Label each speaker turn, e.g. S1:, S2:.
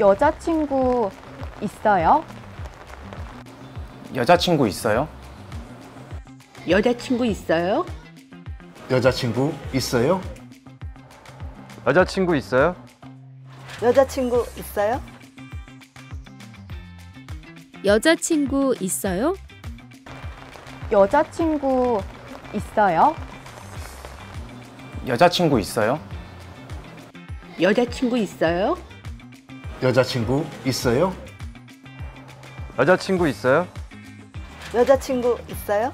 S1: 여자친구 있어요?
S2: 여자친구 있어요?
S3: 여자친구 있어요?
S4: 여자친구 있어요?
S5: 여자친구 있어요?
S6: 여자친구 있어요?
S7: 여자친구 있어요?
S1: 여자친구 있어요?
S2: 여자친구 있어요?
S3: 여자친구 있어요?
S4: 여자친구 있어요?
S5: 여자친구 있어요?
S6: 여자친구 있어요?